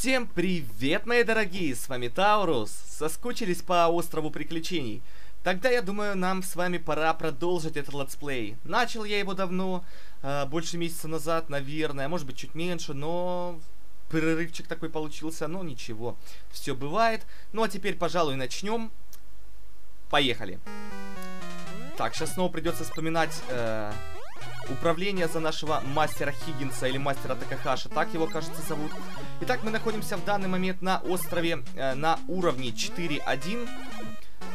Всем привет, мои дорогие, с вами Таурус. Соскучились по острову приключений? Тогда, я думаю, нам с вами пора продолжить этот летсплей. Начал я его давно, э, больше месяца назад, наверное, может быть чуть меньше, но перерывчик такой получился, но ничего, все бывает. Ну а теперь, пожалуй, начнем. Поехали. Так, сейчас снова придется вспоминать э, управление за нашего мастера Хиггинса или мастера Такахаша, так его, кажется, зовут. Итак, мы находимся в данный момент на острове э, на уровне 4.1.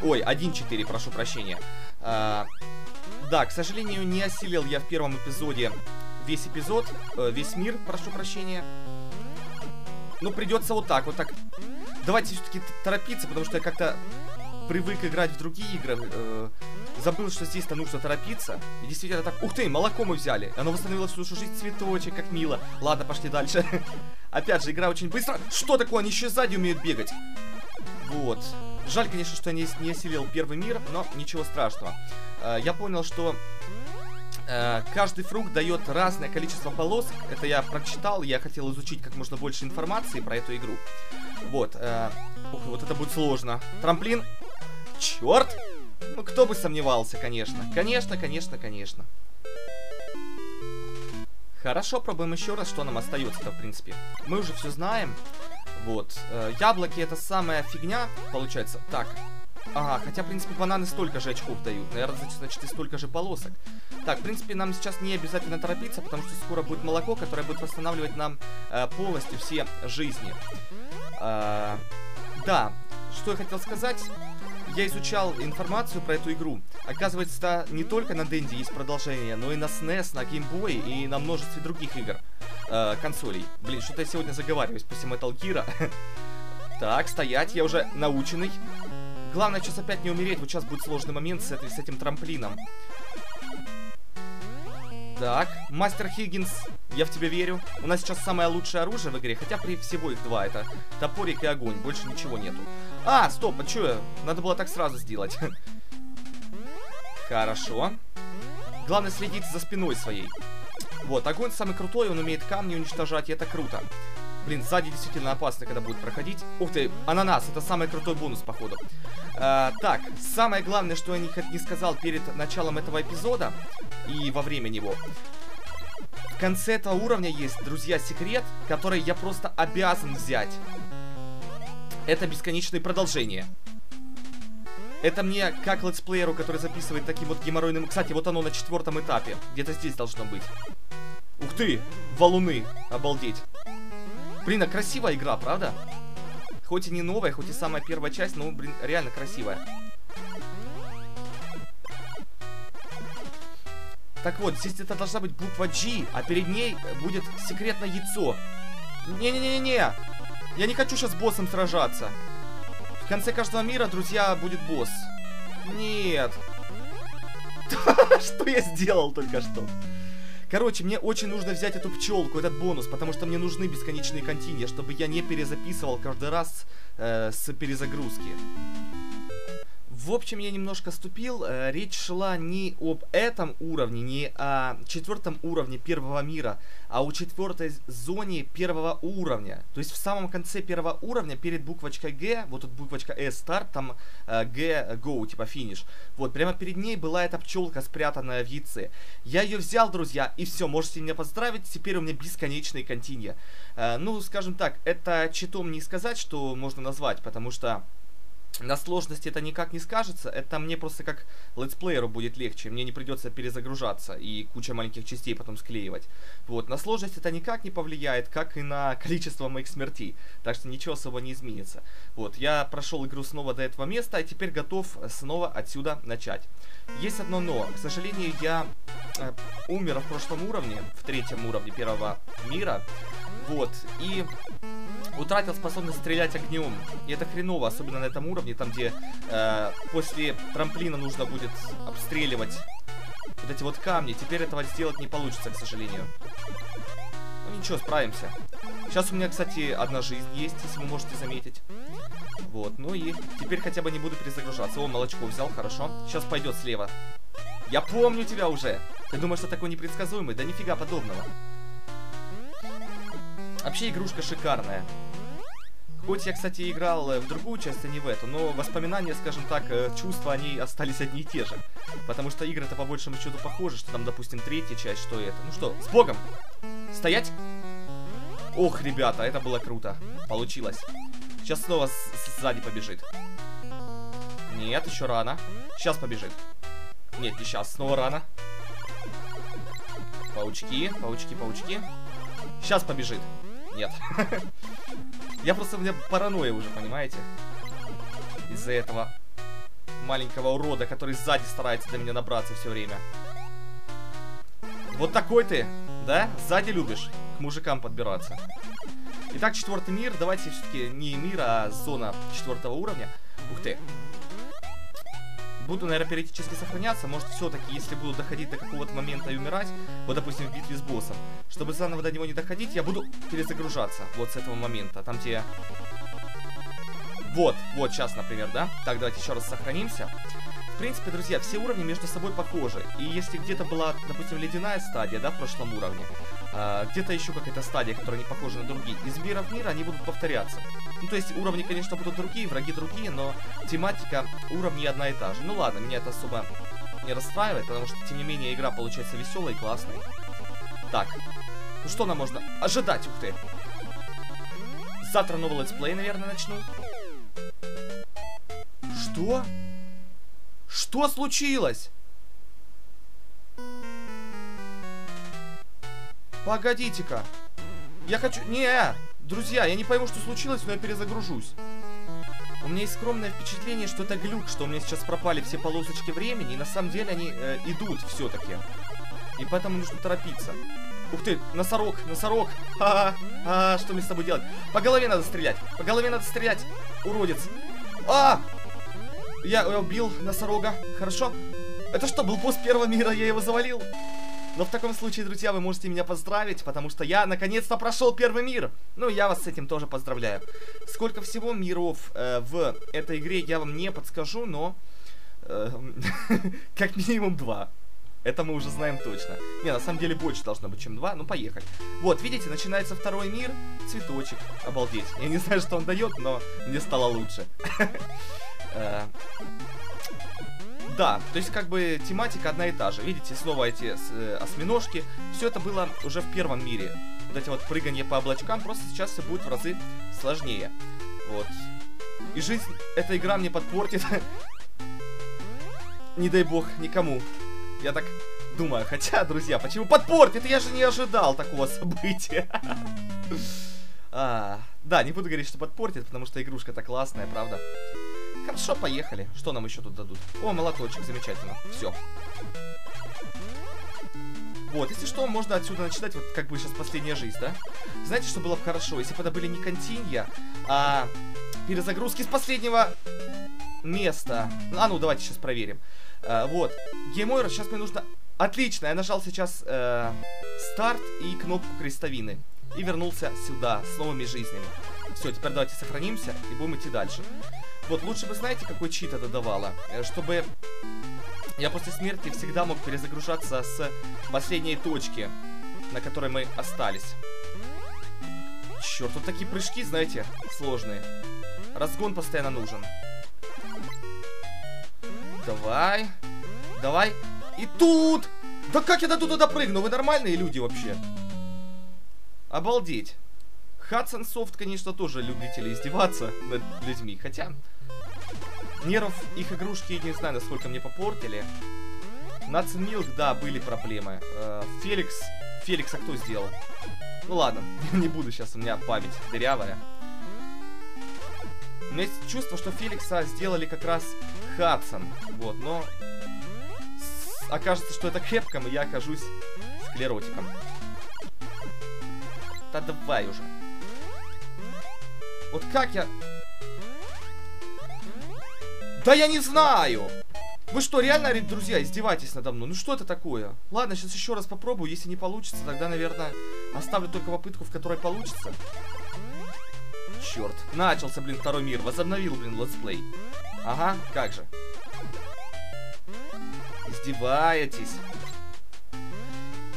Ой, 1.4, прошу прощения. Э, да, к сожалению, не осилил я в первом эпизоде весь эпизод, э, весь мир, прошу прощения. Ну, придется вот так, вот так. Давайте все-таки торопиться, потому что я как-то привык играть в другие игры. Э, забыл, что здесь-то нужно торопиться. И действительно так... Ух ты, молоко мы взяли. Оно восстановило всю нашу жизнь цветочек, как мило. Ладно, пошли дальше. Опять же, игра очень быстро. Что такое? Они еще сзади умеют бегать. Вот. Жаль, конечно, что я не, не осилил первый мир, но ничего страшного. Э, я понял, что э, каждый фрукт дает разное количество полос. Это я прочитал, я хотел изучить как можно больше информации про эту игру. Вот. Э, ух, вот это будет сложно. Трамплин. Черт! Ну, кто бы сомневался, конечно. Конечно, конечно, конечно. Хорошо, пробуем еще раз, что нам остается-то, в принципе. Мы уже все знаем. Вот. Э, яблоки это самая фигня, получается. Так. Ага, хотя, в принципе, бананы столько же очков дают. Наверное, значит, и столько же полосок. Так, в принципе, нам сейчас не обязательно торопиться, потому что скоро будет молоко, которое будет восстанавливать нам э, полностью все жизни. Э, да, что я хотел сказать я изучал информацию про эту игру. Оказывается, не только на Денди есть продолжение, но и на SNES, на Game Boy и на множестве других игр, э, консолей. Блин, что-то я сегодня заговариваюсь после Metal Gear. так, стоять, я уже наученный. Главное сейчас опять не умереть, вот сейчас будет сложный момент с, с этим трамплином. Так, Мастер Хиггинс, я в тебя верю. У нас сейчас самое лучшее оружие в игре, хотя при всего их два. Это топорик и огонь, больше ничего нету. А, стоп, а что? Надо было так сразу сделать. Хорошо. Главное следить за спиной своей. Вот, огонь самый крутой, он умеет камни уничтожать, и это круто. Блин, сзади действительно опасно, когда будет проходить. Ух ты, ананас, это самый крутой бонус, походу. А, так, самое главное, что я не, не сказал перед началом этого эпизода и во время него. В конце этого уровня есть, друзья, секрет, который я просто обязан взять. Это бесконечное продолжение. Это мне, как летсплееру, который записывает таким вот геморройным... Кстати, вот оно на четвертом этапе. Где-то здесь должно быть. Ух ты! Валуны! Обалдеть. Блин, а красивая игра, правда? Хоть и не новая, хоть и самая первая часть, но, блин, реально красивая. Так вот, здесь это должна быть буква G, а перед ней будет секретное яйцо. Не-не-не-не! Я не хочу сейчас с боссом сражаться. В конце каждого мира, друзья, будет босс. Нет. Что я сделал только что? Короче, мне очень нужно взять эту пчелку, этот бонус, потому что мне нужны бесконечные континья, чтобы я не перезаписывал каждый раз э, с перезагрузки. В общем, я немножко ступил. Э, речь шла не об этом уровне, не о четвертом уровне первого мира, а о четвертой зоне первого уровня. То есть в самом конце первого уровня, перед буквочкой Г, вот тут буквочка S старт, там э, Г Go, типа финиш. Вот, прямо перед ней была эта пчелка, спрятанная в яйце. Я ее взял, друзья, и все, можете меня поздравить, теперь у меня бесконечные континья. Э, ну, скажем так, это читом не сказать, что можно назвать, потому что на сложности это никак не скажется, это мне просто как летсплееру будет легче, мне не придется перезагружаться и куча маленьких частей потом склеивать. Вот, на сложность это никак не повлияет, как и на количество моих смертей, так что ничего особо не изменится. Вот, я прошел игру снова до этого места, и теперь готов снова отсюда начать. Есть одно но, к сожалению, я э, умер в прошлом уровне, в третьем уровне первого мира, вот, и утратил способность стрелять огнем. И это хреново, особенно на этом уровне, там где э, после трамплина нужно будет обстреливать вот эти вот камни. Теперь этого сделать не получится, к сожалению. Ну ничего, справимся. Сейчас у меня, кстати, одна жизнь есть, если вы можете заметить. Вот, ну и теперь хотя бы не буду перезагружаться. О, молочко взял, хорошо. Сейчас пойдет слева. Я помню тебя уже! Ты думаешь, что такой непредсказуемый? Да нифига подобного. Вообще игрушка шикарная. Хоть я, кстати, играл э, в другую часть, а не в эту, но воспоминания, скажем так, э, чувства, они остались одни и те же. Потому что игры-то по большему счету похожи, что там, допустим, третья часть, что это. Ну что, с богом! Стоять! Ох, ребята, это было круто. Получилось. Сейчас снова сзади побежит. Нет, еще рано. Сейчас побежит. Нет, не сейчас, снова рано. Паучки, паучки, паучки. Сейчас побежит. Нет. Я просто, у меня паранойя уже, понимаете? Из-за этого маленького урода, который сзади старается до меня набраться все время. Вот такой ты, да? Сзади любишь к мужикам подбираться. Итак, четвертый мир. Давайте все-таки не мир, а зона четвертого уровня. Ух ты. Буду, наверное, периодически сохраняться. Может, все-таки, если буду доходить до какого-то момента и умирать, вот, допустим, в битве с боссом, чтобы заново до него не доходить, я буду перезагружаться вот с этого момента. Там, где... Вот, вот сейчас, например, да? Так, давайте еще раз сохранимся. В принципе, друзья, все уровни между собой похожи. И если где-то была, допустим, ледяная стадия, да, в прошлом уровне, где-то еще какая-то стадия, которая не похожа на другие, из мира в мир они будут повторяться. Ну, то есть уровни, конечно, будут другие, враги другие, но тематика уровней одна и та же. Ну ладно, меня это особо не расстраивает, потому что, тем не менее, игра получается веселой и классной. Так, ну что нам можно ожидать, ух ты. Завтра новый летсплей, наверное, начну. Что? Что случилось? Погодите-ка. Я хочу... Не, друзья, я не пойму, что случилось, но я перезагружусь. У меня есть скромное впечатление, что это глюк, что у меня сейчас пропали все полосочки времени, и на самом деле они э, идут все-таки. И поэтому нужно торопиться. Ух ты, носорог, носорог. А, -а, что мне с тобой делать? По голове надо стрелять, по голове надо стрелять, уродец. А, я, я убил носорога. Хорошо. Это что, был босс первого мира, я его завалил? Но в таком случае, друзья, вы можете меня поздравить, потому что я наконец-то прошел первый мир. Ну, я вас с этим тоже поздравляю. Сколько всего миров э, в этой игре я вам не подскажу, но э, как минимум два. Это мы уже знаем точно. Не, на самом деле больше должно быть, чем два. Ну, поехали. Вот, видите, начинается второй мир. Цветочек. Обалдеть. Я не знаю, что он дает, но мне стало лучше. Да, то есть как бы тематика одна и та же. Видите, снова эти э, осьминожки. Все это было уже в первом мире. Вот эти вот прыгания по облачкам, просто сейчас все будет в разы сложнее. Вот. И жизнь эта игра мне подпортит. Не дай бог никому. Я так думаю. Хотя, друзья, почему подпортит? Я же не ожидал такого события. а, да, не буду говорить, что подпортит, потому что игрушка-то классная, правда? Хорошо, поехали. Что нам еще тут дадут? О, молоточек, замечательно. Все. Вот, если что, можно отсюда начинать, вот как бы сейчас последняя жизнь, да? Знаете, что было бы хорошо? Если бы это были не континья, а перезагрузки с последнего места. А ну, давайте сейчас проверим. А, вот, геймойер, сейчас мне нужно... Отлично, я нажал сейчас э, старт и кнопку крестовины. И вернулся сюда с новыми жизнями. Все, теперь давайте сохранимся и будем идти дальше. Вот, лучше бы знаете, какой чит это давало? Э, чтобы я после смерти всегда мог перезагружаться с последней точки, на которой мы остались. Черт, тут такие прыжки, знаете, сложные. Разгон постоянно нужен. Давай. Давай. И тут! Да как я до туда допрыгну? Вы нормальные люди вообще? Обалдеть. Hudson Soft, конечно, тоже любители издеваться над людьми. Хотя, Нервов их игрушки, не знаю, насколько мне попортили. Нацин Милк, да, были проблемы. Э, Феликс... Феликса кто сделал? Ну ладно, не буду сейчас, у меня память дырявая. У меня есть чувство, что Феликса сделали как раз Хадсон. Вот, но... Окажется, что это Кэпком, и я окажусь склеротиком. Да давай уже. Вот как я... Да я не знаю! Вы что, реально, друзья, издеваетесь надо мной? Ну что это такое? Ладно, сейчас еще раз попробую. Если не получится, тогда, наверное, оставлю только попытку, в которой получится. Черт. Начался, блин, второй мир. Возобновил, блин, летсплей. Ага, как же. Издеваетесь.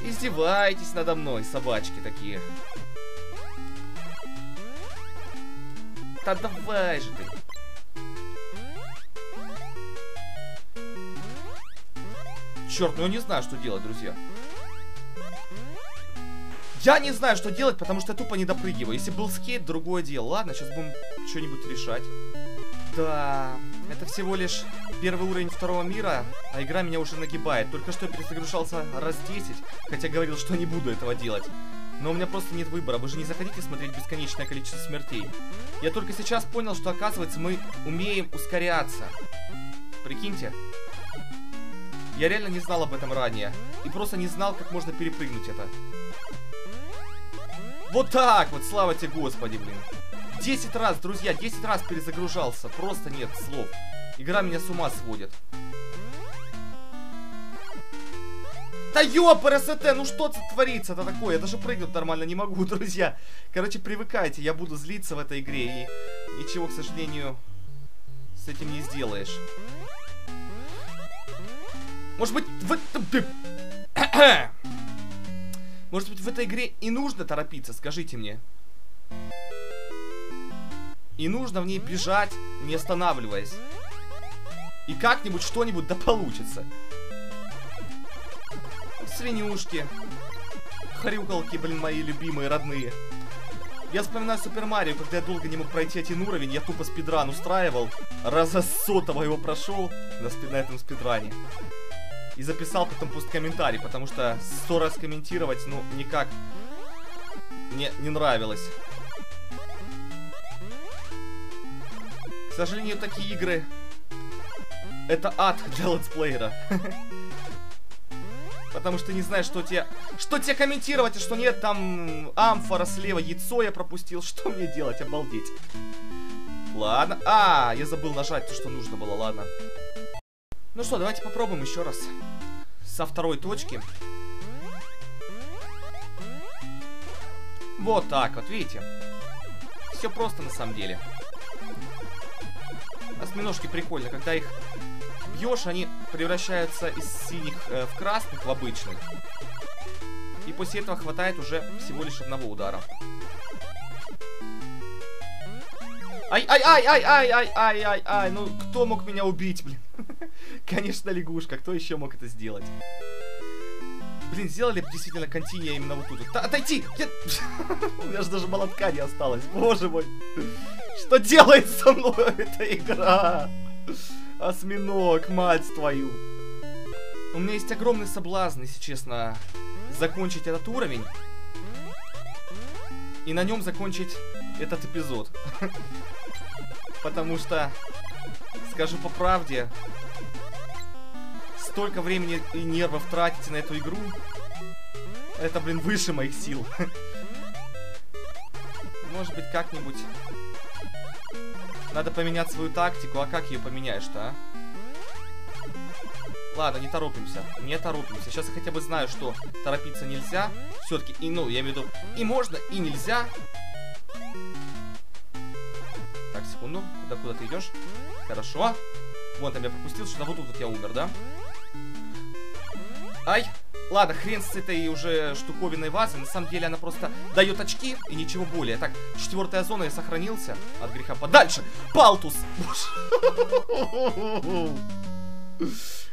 Издеваетесь надо мной, собачки такие. Да давай же ты. Черт, ну я не знаю, что делать, друзья. Я не знаю, что делать, потому что я тупо не допрыгиваю. Если был скейт, другое дело. Ладно, сейчас будем что-нибудь решать. Да, это всего лишь первый уровень второго мира, а игра меня уже нагибает. Только что я перезагружался раз 10, хотя говорил, что не буду этого делать. Но у меня просто нет выбора, вы же не захотите смотреть бесконечное количество смертей. Я только сейчас понял, что оказывается мы умеем ускоряться. Прикиньте. Я реально не знал об этом ранее. И просто не знал, как можно перепрыгнуть это. Вот так вот, слава тебе, Господи, блин. 10 раз, друзья, 10 раз перезагружался. Просто нет слов. Игра меня с ума сводит. Да ёпа, РСТ, ну что творится это такое? Я даже прыгнуть нормально не могу, друзья. Короче, привыкайте, я буду злиться в этой игре. И ничего, к сожалению, с этим не сделаешь. Может быть, в этом... Может быть, в этой игре и нужно торопиться, скажите мне. И нужно в ней бежать, не останавливаясь. И как-нибудь что-нибудь да получится. Свинюшки. Хрюкалки, блин, мои любимые, родные. Я вспоминаю Супер Марио, когда я долго не мог пройти один уровень, я тупо спидран устраивал. Раза сотого его прошел на, спид на этом спидране. И записал потом пуст комментарий, потому что сто раз комментировать, ну, никак мне не нравилось. К сожалению, такие игры это ад для летсплеера. Потому что не знаешь, что тебе... Что тебе комментировать, и что нет, там амфора слева, яйцо я пропустил. Что мне делать? Обалдеть. Ладно. А, я забыл нажать то, что нужно было, ладно. Ну что, давайте попробуем еще раз. Со второй точки. Вот так вот, видите? Все просто на самом деле. Осьминожки прикольно, когда их бьешь, они превращаются из синих э, в красных, в обычных. И после этого хватает уже всего лишь одного удара. Ай-ай-ай-ай-ай-ай-ай-ай-ай, ну кто мог меня убить, блин? Конечно, лягушка, кто еще мог это сделать? Блин, сделали действительно континия именно вот тут. Да, отойти! Я... У меня же даже молотка не осталось, боже мой. Что делает со мной эта игра? Осьминог, мать твою. У меня есть огромный соблазн, если честно, закончить этот уровень. И на нем закончить этот эпизод. Потому что, скажу по правде, столько времени и нервов тратите на эту игру, это, блин, выше моих сил. Может быть, как-нибудь надо поменять свою тактику, а как ее поменяешь-то, а? Ладно, не торопимся, не торопимся. Сейчас я хотя бы знаю, что торопиться нельзя. Все-таки, и, ну, я имею в виду, и можно, и нельзя. Так, секунду. Куда, куда ты идешь? Хорошо. Вон там я пропустил, что вот тут вот я умер, да? Ай! Ладно, хрен с этой уже штуковиной вазы. На самом деле она просто дает очки и ничего более. Так, четвертая зона, я сохранился от греха подальше. Палтус!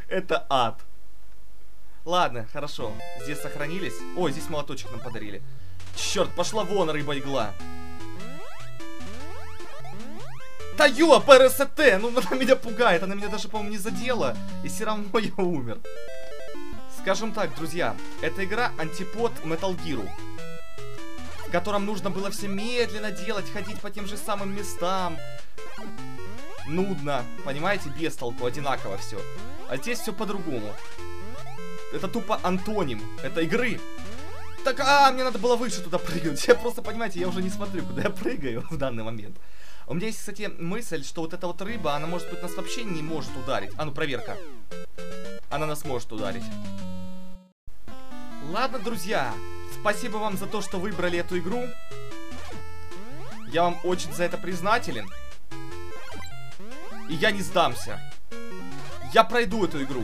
Это ад. Ладно, хорошо. Здесь сохранились. Ой, здесь молоточек нам подарили. Черт, пошла вон рыба-игла. Да ёп, РСТ! Ну, она меня пугает. Она меня даже, по-моему, не задела. И все равно я умер. Скажем так, друзья, эта игра антипод Metal Gear, в котором нужно было все медленно делать, ходить по тем же самым местам. Нудно, понимаете, без толку, одинаково все. А здесь все по-другому. Это тупо антоним этой игры. Так, а, мне надо было выше туда прыгнуть. Я просто, понимаете, я уже не смотрю, куда я прыгаю в данный момент. У меня есть, кстати, мысль, что вот эта вот рыба, она, может быть, нас вообще не может ударить. А ну, проверка. Она нас может ударить. Ладно, друзья, спасибо вам за то, что выбрали эту игру. Я вам очень за это признателен. И я не сдамся. Я пройду эту игру.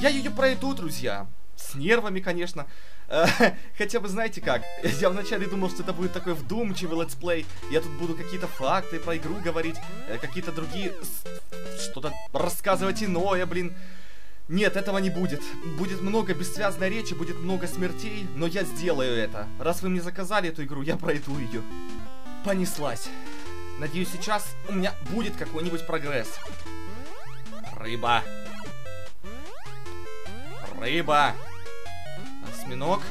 Я ее пройду, друзья. С нервами, конечно. Э, хотя бы знаете как, я вначале думал, что это будет такой вдумчивый летсплей. Я тут буду какие-то факты про игру говорить, э, какие-то другие... Что-то рассказывать иное, блин. Нет, этого не будет. Будет много бессвязной речи, будет много смертей, но я сделаю это. Раз вы мне заказали эту игру, я пройду ее. Понеслась. Надеюсь, сейчас у меня будет какой-нибудь прогресс. Рыба. Рыба. Осьминог.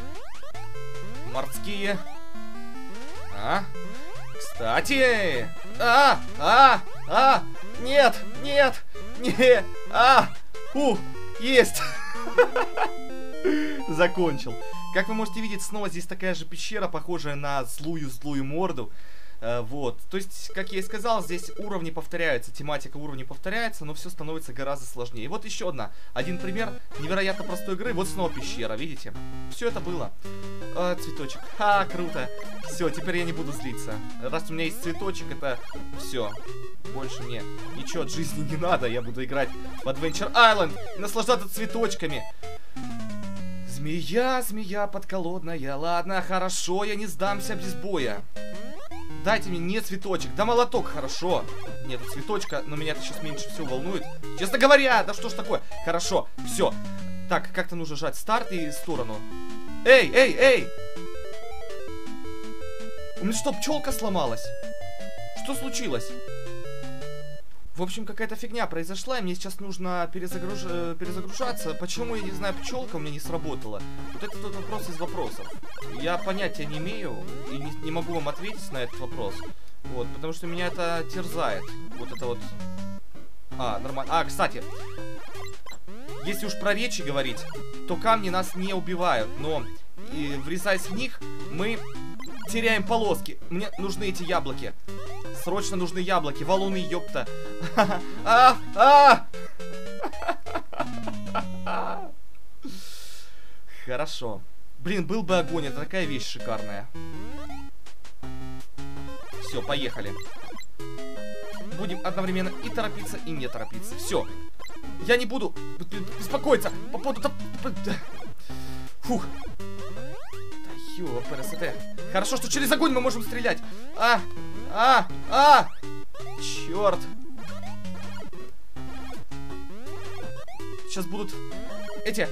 Морские. А? Кстати. А! А! А! Нет! Нет! Не! А! У! Есть! Закончил. Как вы можете видеть, снова здесь такая же пещера, похожая на злую-злую морду. Э, вот. То есть, как я и сказал, здесь уровни повторяются, тематика уровней повторяется, но все становится гораздо сложнее. И вот еще одна. Один пример невероятно простой игры. Вот снова пещера, видите? Все это было. Э, цветочек. Ха, круто. Все, теперь я не буду злиться. Раз у меня есть цветочек, это все. Больше мне ничего от жизни не надо. Я буду играть в Adventure Island и наслаждаться цветочками. Змея, змея подколодная. Ладно, хорошо, я не сдамся без боя. Дайте мне не цветочек. Да молоток, хорошо. Нет, цветочка, но меня это сейчас меньше всего волнует. Честно говоря, да что ж такое? Хорошо, все. Так, как-то нужно жать старт и сторону. Эй, эй, эй! У меня что, пчелка сломалась? Что случилось? В общем, какая-то фигня произошла, и мне сейчас нужно перезагруж... Э, перезагружаться. Почему, я не знаю, пчелка у меня не сработала? Вот это тот вопрос из вопросов. Я понятия не имею и не, не могу вам ответить на этот вопрос. Вот, потому что меня это терзает. Вот это вот... А, нормально. А, кстати, если уж про речи говорить, то камни нас не убивают, но и врезаясь в них, мы теряем полоски. Мне нужны эти яблоки. Срочно нужны яблоки. Валуны, ёпта. А! А! Хорошо. Блин, был бы огонь, это такая вещь шикарная. Все, поехали. Будем одновременно и торопиться, и не торопиться. Все. Я не буду беспокоиться по поводу... Фух. Да ёпрст. Хорошо, что через огонь мы можем стрелять. А, а, а! Черт! Сейчас будут эти...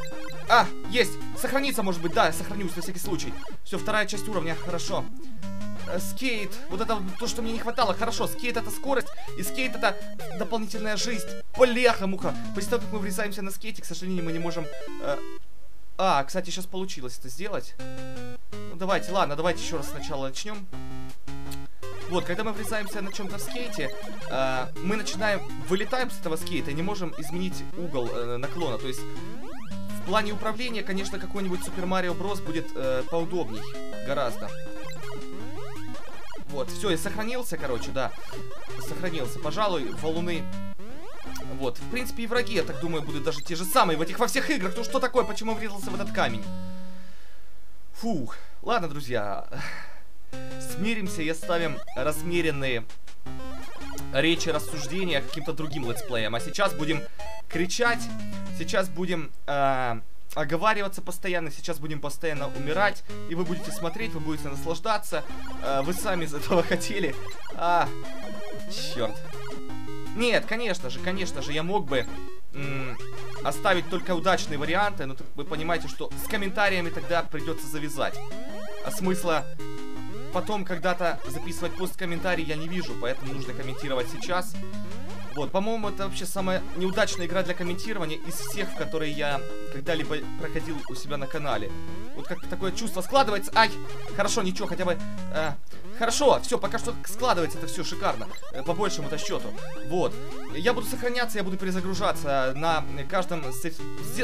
А, есть! Сохраниться, может быть, да, сохранюсь на всякий случай. Все, вторая часть уровня, хорошо. Э, скейт, вот это то, что мне не хватало. Хорошо, скейт это скорость, и скейт это дополнительная жизнь. Поляха-муха. После того, как мы врезаемся на скейте, к сожалению, мы не можем... Э... А, кстати, сейчас получилось это сделать. Ну, давайте, ладно, давайте еще раз сначала начнем. Вот, когда мы врезаемся на чем-то в скейте, э, мы начинаем, вылетаем с этого скейта и не можем изменить угол э, наклона. То есть, в плане управления, конечно, какой-нибудь Super Mario Bros. будет э, поудобней. Гораздо. Вот, все, и сохранился, короче, да. Сохранился. Пожалуй, валуны вот, в принципе, и враги, я так думаю, будут даже те же самые в этих во всех играх. Ну что такое, почему врезался в этот камень? Фух. Ладно, друзья смиримся и оставим размеренные речи, рассуждения каким-то другим летсплеем. А сейчас будем кричать, сейчас будем э, оговариваться постоянно, сейчас будем постоянно умирать, и вы будете смотреть, вы будете наслаждаться. Э, вы сами из этого хотели. А, черт. Нет, конечно же, конечно же, я мог бы оставить только удачные варианты, но вы понимаете, что с комментариями тогда придется завязать. А смысла потом когда-то записывать пост-комментарий я не вижу, поэтому нужно комментировать сейчас. Вот, по-моему, это вообще самая неудачная игра для комментирования из всех, в которые я когда-либо проходил у себя на канале. Вот как такое чувство складывается. Ай, хорошо, ничего, хотя бы... Э, хорошо, все, пока что складывается это все шикарно. Э, по большему-то счету. Вот. Я буду сохраняться, я буду перезагружаться на каждом... Сейф...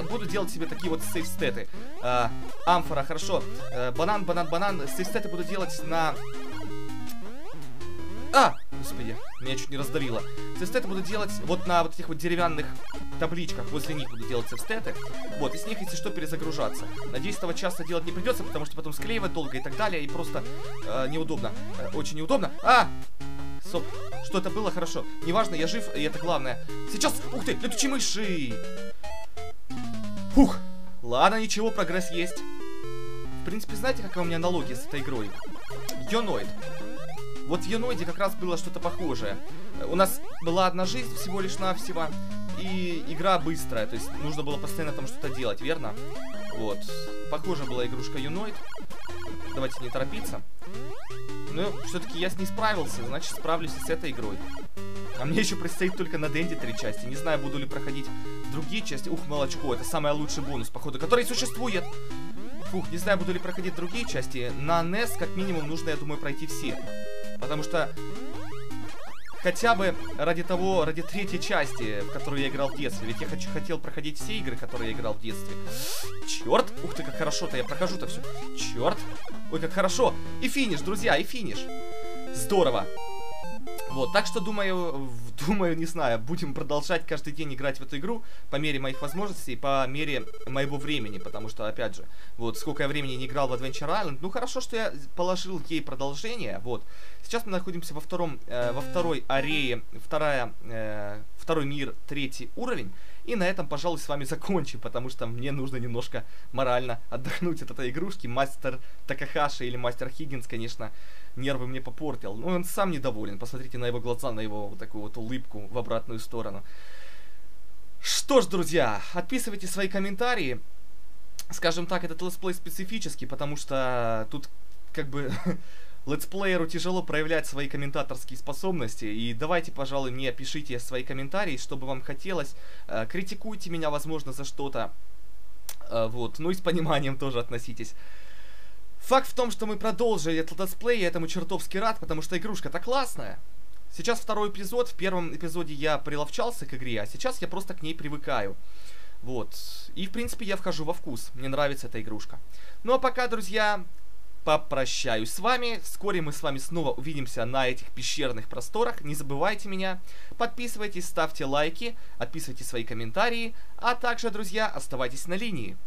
Буду делать себе такие вот сейф-стеты. Э, амфора, хорошо. Э, банан, банан, банан. Сейф-стеты буду делать на а! Господи, меня чуть не раздавило. Сейвстеты буду делать вот на вот этих вот деревянных табличках. Возле них буду делать сейвстеты. Вот, и с них, если что, перезагружаться. Надеюсь, этого часто делать не придется, потому что потом склеивать долго и так далее. И просто э, неудобно. Э, очень неудобно. А! Стоп. Что это было? Хорошо. Неважно, я жив, и это главное. Сейчас! Ух ты! Летучие мыши! Фух! Ладно, ничего, прогресс есть. В принципе, знаете, какая у меня аналогия с этой игрой? Йоноид. Вот в Йоноиде как раз было что-то похожее. У нас была одна жизнь всего лишь навсего, и игра быстрая, то есть нужно было постоянно там что-то делать, верно? Вот. Похожа была игрушка Юноид. Давайте не торопиться. Но все-таки я с ней справился, значит справлюсь и с этой игрой. А мне еще предстоит только на Дэнди три части. Не знаю, буду ли проходить другие части. Ух, молочко, это самый лучший бонус, походу, который существует. Фух, не знаю, буду ли проходить другие части. На NES, как минимум, нужно, я думаю, пройти все. Потому что хотя бы ради того, ради третьей части, в которую я играл в детстве. Ведь я хочу, хотел проходить все игры, которые я играл в детстве. Черт! Ух ты, как хорошо-то я прохожу-то все. Черт! Ой, как хорошо! И финиш, друзья, и финиш! Здорово! Вот, так что думаю, думаю, не знаю, будем продолжать каждый день играть в эту игру по мере моих возможностей, по мере моего времени, потому что, опять же, вот, сколько я времени не играл в Adventure Island, ну, хорошо, что я положил ей продолжение, вот. Сейчас мы находимся во втором, э, во второй арее, вторая, э, второй мир, третий уровень, и на этом, пожалуй, с вами закончим, потому что мне нужно немножко морально отдохнуть от этой игрушки. Мастер Такахаши или Мастер Хиггинс, конечно, нервы мне попортил. Но он сам недоволен. Посмотрите на его глаза, на его вот такую вот улыбку в обратную сторону. Что ж, друзья, отписывайте свои комментарии. Скажем так, этот летсплей специфический, потому что тут как бы летсплееру тяжело проявлять свои комментаторские способности. И давайте, пожалуй, мне пишите свои комментарии, чтобы вам хотелось. Э, критикуйте меня, возможно, за что-то. Э, вот, ну и с пониманием тоже относитесь. Факт в том, что мы продолжили этот летсплей, я этому чертовски рад, потому что игрушка-то классная. Сейчас второй эпизод, в первом эпизоде я приловчался к игре, а сейчас я просто к ней привыкаю. Вот. И, в принципе, я вхожу во вкус. Мне нравится эта игрушка. Ну а пока, друзья, попрощаюсь с вами. Вскоре мы с вами снова увидимся на этих пещерных просторах. Не забывайте меня. Подписывайтесь, ставьте лайки, отписывайте свои комментарии. А также, друзья, оставайтесь на линии.